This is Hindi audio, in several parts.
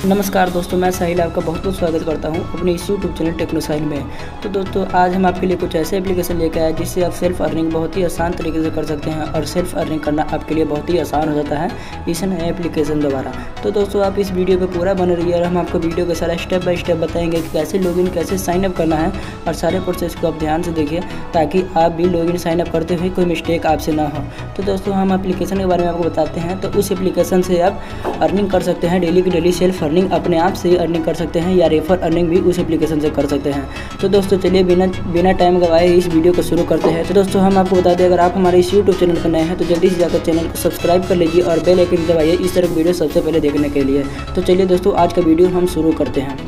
नमस्कार दोस्तों, मैं साहिल आपका बहुत बहुत स्वागत करता हूँ अपने इस यूट्यूब चैनल टेक्नो साहिल में। तो दोस्तों, आज हम आपके लिए कुछ ऐसे एप्लीकेशन लेकर आए जिससे आप सेल्फ अर्निंग बहुत ही आसान तरीके से कर सकते हैं और सेल्फ अर्निंग करना आपके लिए बहुत ही आसान हो जाता है इस नए एप्लीकेशन द्वारा। तो दोस्तों, आप इस वीडियो पर पूरा बने रहिए और हम आपको वीडियो का सारा स्टेप बाय स्टेप बताएँगे कि कैसे लॉगिन कैसे साइनअप करना है और सारे प्रोसेस को आप ध्यान से देखिए ताकि आप भी लॉगिन साइनअप करते हुए कोई मिस्टेक आपसे ना हो। तो दोस्तों, हम एप्लीकेशन के बारे में आपको बताते हैं। तो उस एप्लीकेशन से आप अर्निंग कर सकते हैं डेली की डेली सेल्फ अर्निंग अपने आप से अर्निंग कर सकते हैं या रेफर अर्निंग भी उस एप्लीकेशन से कर सकते हैं। तो दोस्तों, चलिए बिना बिना टाइम गवाए इस वीडियो को शुरू करते हैं। तो दोस्तों, हम आपको बता दें, अगर आप हमारे इस यूट्यूब चैनल पर नए हैं तो जल्दी से जाकर चैनल को सब्सक्राइब कर लीजिए और बेल आइकन दबाइए इस तरह वीडियो सबसे पहले देखने के लिए। तो चलिए दोस्तों, आज का वीडियो हम शुरू करते हैं।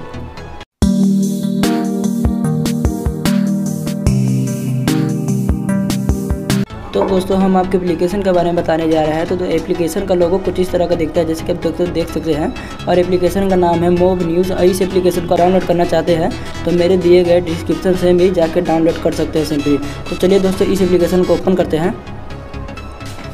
तो दोस्तों हम आपके एप्लीकेशन के बारे में बताने जा रहे हैं। तो, तो एप्लीकेशन का लोगो कुछ इस तरह का दिखता है जैसे कि आप दोस्तों देख सकते हैं। और एप्लीकेशन का नाम है मोब न्यूज़ और इस एप्लीकेशन को डाउनलोड करना चाहते हैं तो मेरे दिए गए डिस्क्रिप्शन से भी जाकर डाउनलोड कर सकते हैं सिंपली तो चलिए दोस्तों इस एप्लीकेशन को ओपन करते हैं।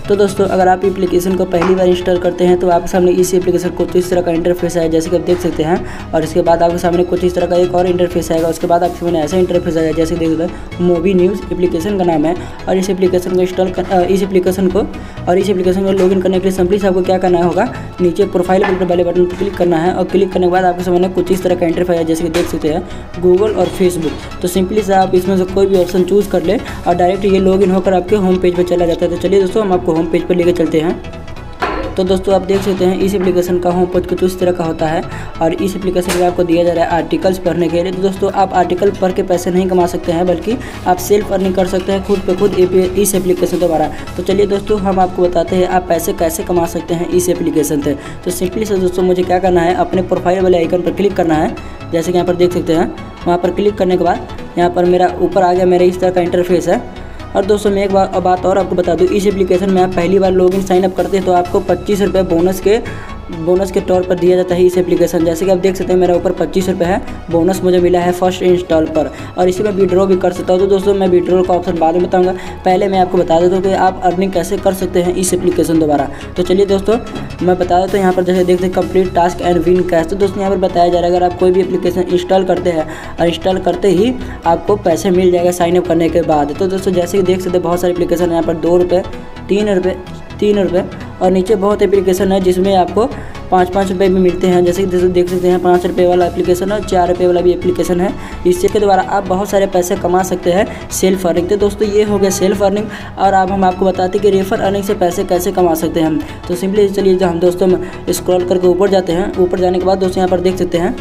तो दोस्तों, अगर आप एप्लीकेशन को पहली बार इंस्टॉल करते हैं तो आपके सामने इस एप्लीकेशन को इस तरह का इंटरफेस आया जैसे कि आप देख सकते हैं। और इसके बाद आपके सामने कुछ इस तरह का एक और इंटरफेस आएगा, उसके बाद आपके सामने ऐसा इंटरफेस आएगा, जैसे देख सकते हैं मूवी न्यूज़ एप्लीकेशन का नाम है। और इस एप्लीकेशन को इंस्टॉल कर इस एप्लीकेशन को, और इस एप्लीकेशन को लॉगिन करने के लिए सिंपली आपको क्या करना होगा, नीचे प्रोफ़ाइल बटन वाले बटन पर क्लिक करना है, और क्लिक करने के बाद आपके सामने कुछ इस तरह का इंटरफेस है जैसे कि देख सकते हैं गूगल और फेसबुक तो सिंपली से आप इसमें से कोई भी ऑप्शन चूज़ कर ले, और डायरेक्ट ये लॉगिन होकर आपके होम पेज पर चला जाता है। तो चलिए दोस्तों, हम आपको होम पेज पर लेकर चलते हैं। तो दोस्तों, आप देख सकते हैं, इस एप्लीकेशन का होम पेज कुछ इस तरह का होता है और इस एप्लीकेशन में आपको दिया जा रहा है आर्टिकल्स पढ़ने के लिए। तो दोस्तों, आप आर्टिकल पढ़ के पैसे नहीं कमा सकते हैं, बल्कि आप सेल्फ अर्निंग कर सकते हैं खुद पे खुद इस एप्लीकेशन द्वारा। तो चलिए दोस्तों, हम आपको बताते हैं, आप पैसे कैसे कमा सकते हैं इस एप्लीकेशन से। तो सिंपली से दोस्तों, मुझे क्या करना है, अपने प्रोफ़ाइल वाले आइकन पर क्लिक करना है। जैसे कि यहाँ पर देख सकते हैं, वहाँ पर क्लिक करने के बाद यहाँ पर मेरा ऊपर आ गया, मेरा इस तरह का इंटरफेस है। और दोस्तों, मैं एक बात और आपको बता दूँ, इस एप्लीकेशन में आप पहली बार लॉग इन साइनअप करते हैं तो आपको पच्चीस रुपये बोनस के बोनस के तौर पर दिया जाता है इस एप्लीकेशन। जैसे कि आप देख सकते हैं, मेरा ऊपर पच्चीस रुपये है। बोनस मुझे मिला है फ़र्स्ट इंस्टॉल पर। और इसी में विड्रॉ भी कर सकता हूँ। तो दोस्तों, मैं विड्रॉ का ऑप्शन बाद में बताऊँगा। पहले मैं आपको बता देता हूँ कि आप अर्निंग कैसे कर सकते हैं इस एप्लीकेशन द्वारा। तो चलिए दोस्तों, मैं बता देता हूँ यहाँ पर, जैसे देखते हैं complete task and win cash तो दोस्तों, यहाँ पर बताया जा रहा है, अगर आप कोई भी एप्लीकेशन इंस्टॉल करते हैं, और इंस्टॉल करते ही आपको पैसे मिल जाएगा साइनअप करने के बाद। तो दोस्तों, जैसे कि देख सकते हैं, बहुत सारे एप्लीकेशन यहाँ पर, दो रुपये तीन रुपये तीन रुपये और नीचे बहुत एप्लीकेशन है जिसमें आपको पाँच पाँच रुपये भी मिलते हैं। जैसे कि देख सकते हैं, पाँच रुपये वाला एप्लीकेशन है चार रुपये वाला भी एप्लीकेशन है। इससे के द्वारा आप बहुत सारे पैसे कमा सकते हैं सेल्फ अर्निंग तो दोस्तों, ये हो गया सेल्फ अर्निंग और अब हम आपको बताते हैं कि रेफर अर्निंग से पैसे कैसे कमा सकते हैं तो सिंपली चलिए हम दोस्तों स्क्रॉल करके ऊपर जाते हैं, ऊपर जाने के बाद दोस्तों यहाँ पर देख सकते हैं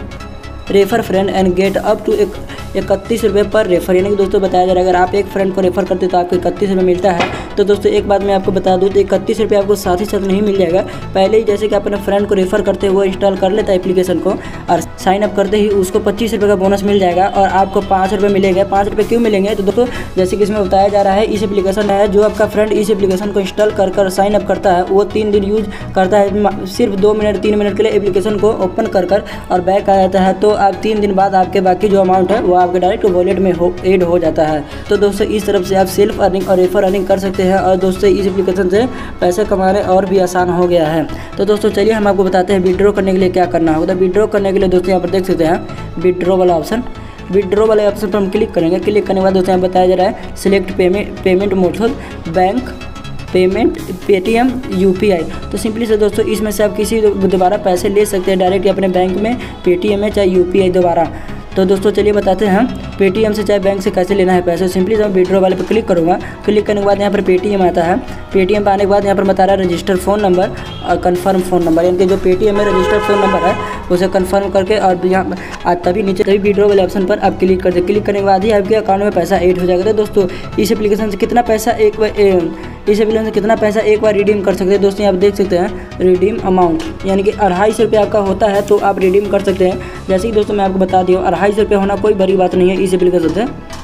refer friend and get up to एक इकतीस रुपये पर रेफर यानी कि दोस्तों बताया जा रहा है, अगर आप एक फ्रेंड को रेफर करते तो आपको इकतीस रुपये मिलता है। तो दोस्तों, एक बात मैं आपको बता दूँ तो इकतीस रुपये आपको साथ ही साथ नहीं मिल जाएगा। पहले ही जैसे कि अपने फ्रेंड को रेफर करते हुए इंस्टॉल कर लेता है एप्लीकेशन को, और साइन अप करते ही उसको पच्चीस रुपये का बोनस मिल जाएगा, और आपको पाँच रुपये मिलेगा। पाँच रुपये क्यों मिलेंगे? तो दोस्तों, जैसे कि इसमें बताया जा रहा है, इस एप्लीकेशन है, जो आपका फ्रेंड इस एप्लीकेशन को इंस्टॉल कर कर साइन अप करता है, वो तीन दिन यूज़ करता है सिर्फ़ दो मिनट, तीन मिनट के लिए एप्लीकेशन को ओपन कर कर और बैक आ जाता है। तो आप तीन दिन बाद आपके बाकी जो अमाउंट है, वो आपके डायरेक्ट वॉलेट में हो एड हो जाता है। तो दोस्तों, इस तरफ़ से आप सेल्फ अर्निंग और रेफर अर्निंग कर सकते हैं और दोस्तों, इस एप्लीकेशन से पैसे कमाने और भी आसान हो गया है। तो दोस्तों, चलिए हम आपको बताते हैं विड्रॉ करने के लिए क्या करना होगा। तो विड्रॉ करने के लिए दोस्तों, यहाँ पर देख सकते हैं विड्रॉ वाला ऑप्शन विड्रॉ वाले ऑप्शन पर हम क्लिक करेंगे। क्लिक करने के बाद दोस्तों, यहाँ बताया जा रहा है select payment payment mode bank payment Paytm UPI तो सिंपली से दोस्तों, इसमें से आप किसी दोबारा पैसे ले सकते हैं। डायरेक्ट अपने बैंक में पेटीएम में चाहे यूपीआई दोबारा। तो दोस्तों चलिए बताते हैं पेटीएम से चाहे बैंक से कैसे लेना है पैसे। सिंपली मैं विड्रॉ वाले पर क्लिक करूँगा क्लिक करने के बाद यहाँ पर पेटीएम आता है। पेटीएम पर आने के बाद यहाँ पर बता रहा है रजिस्टर फ़ोन नंबर और कन्फर्म फ़ोन नंबर यानी कि जो पेटीएम में रजिस्टर्ड फ़ोन नंबर है, उसे कन्फर्म करके और यहाँ तभी नीचे तभी विड्रॉ वाले ऑप्शन पर आप क्लिक कर दे। क्लिक करने के बाद ही आपके अकाउंट में पैसा एड हो जाएगा। तो दोस्तों, इस एप्लीकेशन से कितना पैसा एक इस एप्लीकेशन से कितना पैसा एक बार रिडीम कर सकते हैं? दोस्तों आप देख सकते हैं रिडीम अमाउंट यानी कि अढ़ाई सौ रुपये आपका होता है तो आप रिडीम कर सकते हैं। जैसे कि दोस्तों, मैं आपको बता दी अढ़ाई सौ रुपये होना कोई बड़ी बात नहीं है, इसी बिल का एप्लीकेशन है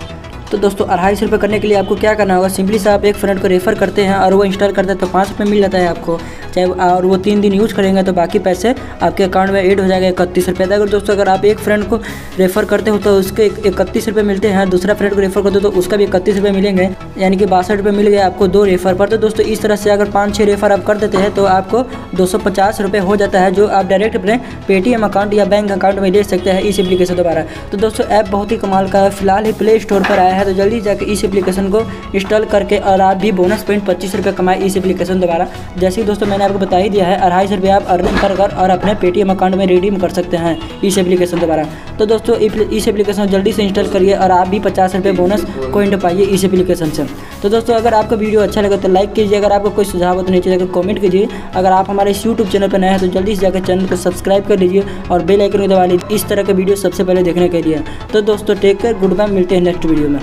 तो दोस्तों, अढ़ाई सौ रुपये करने के लिए आपको क्या करना होगा? सिंपली से आप एक फ्रेंड को रेफर करते हैं और वो इंस्टॉल करते हैं तो पाँच रुपये मिल जाता है आपको। चाहे और वो तीन दिन यूज़ करेंगे तो बाकी पैसे आपके अकाउंट में एड हो जाएगा इकतीस रुपये। अगर दोस्तों, अगर आप एक फ्रेंड को रेफर करते हो तो उसके इकतीस रुपये मिलते हैं। दूसरा फ्रेंड को रेफर करते हो तो उसका भी इकतीस रुपये मिलेंगे। यानी कि बासठ रुपये मिल गए आपको दो रेफर पर। तो दोस्तों, इस तरह से अगर पाँच छः रेफर आप कर देते हैं तो आपको दो सौ पचास रुपये हो जाता है, जो आप डायरेक्ट अपने पेटीएम अकाउंट या बैंक अकाउंट में ले सकते हैं इस एप्लीकेशन द्वारा। तो दोस्तों ऐप बहुत ही कमाल का है। फ़िलहाल ही प्ले स्टोर पर आया है तो जल्दी जाकर इस एप्लीकेशन को इंस्टॉल करके और आप भी बोनस पॉइंट पच्चीस रुपये कमाए इस एप्लीकेशन द्वारा। जैसे ही दोस्तों मैंने आपको बता ही दिया है, अढ़ाई सौ रुपये आप अर्निंग कर कर और अपने पेटीएम अकाउंट में रिडीम कर सकते हैं इस एप्लीकेशन द्वारा। तो दोस्तों इस एप्लीकेशन जल्दी से इंस्टॉल करिए और आप भी पचास रुपये बोनस कोइंट पाइए इस एप्लीकेशन से। तो दोस्तों, अगर आपका वीडियो अच्छा लगे तो लाइक कीजिए, अगर आपको कोई सुझाव हो तो नीचे जाकर कमेंट कीजिए। अगर आप हमारे इस यूट्यूब चैनल पर नए हैं तो जल्दी से जाकर चैनल को सब्सक्राइब कर लीजिए और बेल आइकन को दबा लीजिए। इस तरह के वीडियो सबसे पहले देखने के लिए। तो दोस्तों टेक केयर गुड बाय मिलते हैं नेक्स्ट वीडियो में।